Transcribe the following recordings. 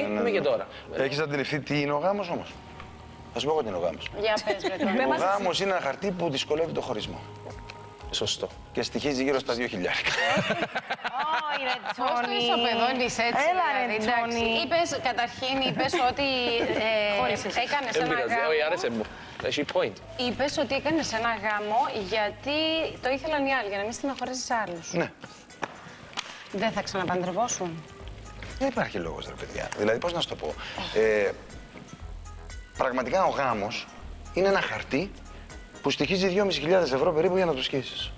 πριν, είμαι και τώρα. Έχεις αντιληφθεί τι είναι ο γάμος όμως; Θα σου πω εγώ τι είναι ο γάμος. Για πες, βρε Ο γάμος είναι ένα χαρτί που δυσκολεύει το χωρισμό. Σωστό. Και στοιχίζει γύρω στα 2.000. Όχι, ρε Πώς το Τσόνι. ισοπεδώνεις έτσι, Έλα, ρε, δηλαδή, εντάξει. Τσόνι. Είπες, καταρχήν είπες ότι ε, έκανες Δεν ένα πειράζει, όχι, γάμο. άρεσε μου. Έχει point. Είπες ότι έκανες ένα γάμο γιατί το ήθελαν οι άλλοι, για να μην στεναχωρήσεις άλλους. ναι. Δεν θα ξαναπαντρευόσουν. Δεν υπάρχει λόγος, ρε παιδιά. Δηλαδή, πώς να σου το πω. Ε, πραγματικά ο γάμος είναι ένα χαρτί που στοιχίζει 2.500 ευρώ περίπου για να το σκίσει.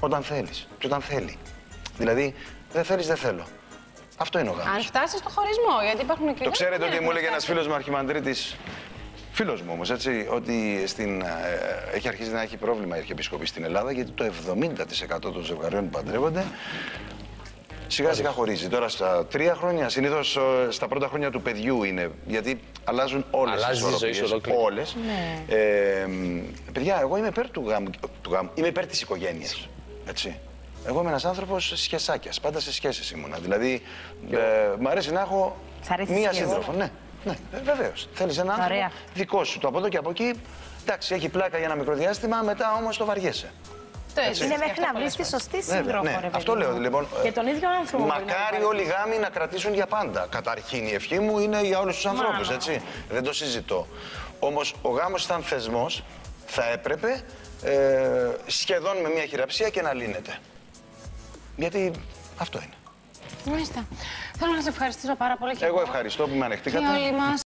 Όταν θέλεις. Και όταν θέλει. Δηλαδή, δεν θέλεις, δεν θέλω. Αυτό είναι ο γάμος. Αν φτάσεις στο χωρισμό, γιατί υπάρχουν και Το ξέρετε γάμοι ότι που μου έχουν έλεγε ένας φτάσει. φίλος μου αρχιμαντρίτης. Φίλος μου όμως, έτσι, ότι στην, ε, έχει αρχίσει να έχει πρόβλημα η Αρχιεπισκοπή στην Ελλάδα γιατί το 70% των ζευγαριών που παντρεύονται σιγά σιγά χωρίζει. Τώρα στα τρία χρόνια, συνήθως στα πρώτα χρόνια του παιδιού είναι. Γιατί αλλάζουν όλες τις Αλλάζει η ζωή σου ολόκληρη. Όλες. Ε, μ, παιδιά, εγώ είμαι υπέρ του γάμου. Του γάμου. Είμαι υπέρ της οικογένειας. Έτσι. Εγώ είμαι ένας άνθρωπος σχεσάκιας. Πάντα σε σχέσεις ήμουνα. Δηλαδή, ε, μ' αρέσει να έχω Σ' αρέσει η μία σχέση. σύντροφο. Ναι, ναι βεβαίως. Θέλεις ένα άνθρωπο Ωραία. δικό σου. Το από εδώ και από εκεί. Εντάξει, έχει πλάκα για ένα μικρό διάστημα, μετά όμως το βαριέσαι. Το έχεις Είναι σκεφτεί μέχρι να αυτό βρεις πολλές τη φορές. σωστή Βέβαια, σύντροφο, ναι. ρε παιδί Αυτό μου. λέω λοιπόν. Και ε, τον ίδιο άνθρωπο. μπορεί να Μακάρι πάρεις. όλοι οι γάμοι να κρατήσουν για πάντα. Καταρχήν η ευχή μου είναι για όλους τους ανθρώπους, έτσι. Δεν το συζητώ. Όμως ο γάμος σαν θεσμός θα έπρεπε ε, σχεδόν με μια χειραψία και να λύνεται. Γιατί αυτό είναι. Μάλιστα. Θέλω να σε ευχαριστήσω πάρα πολύ. και Εγώ ευχαριστώ που με Και ανεχτήκατε. όλοι μας.